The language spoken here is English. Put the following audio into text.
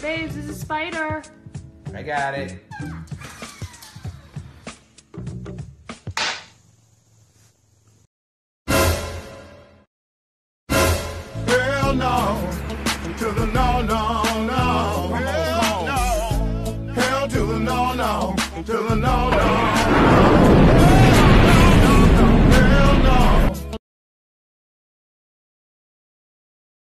Babe, there's a spider. I got it. Hell no, to the no, no, no. Hell no, hell to the no, no, to the no, no.